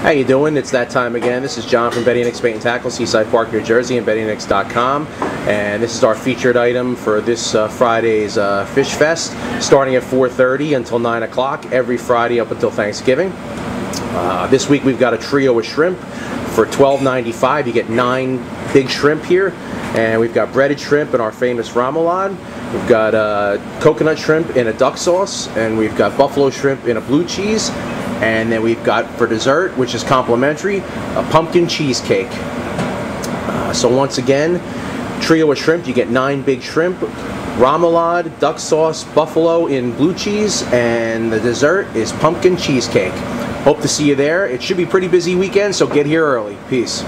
How you doing? It's that time again. This is John from Betty Nix Bait and Tackle, Seaside Park, New Jersey, and BettyNix.com. And this is our featured item for this uh, Friday's uh, Fish Fest, starting at 4:30 until 9 o'clock every Friday up until Thanksgiving. Uh, this week we've got a trio of shrimp for $12.95. You get nine big shrimp here, and we've got breaded shrimp and our famous remoulade. We've got uh, coconut shrimp in a duck sauce, and we've got buffalo shrimp in a blue cheese, and then we've got for dessert, which is complimentary, a pumpkin cheesecake. Uh, so once again, trio of shrimp, you get nine big shrimp, remoulade, duck sauce, buffalo in blue cheese, and the dessert is pumpkin cheesecake. Hope to see you there. It should be pretty busy weekend, so get here early. Peace.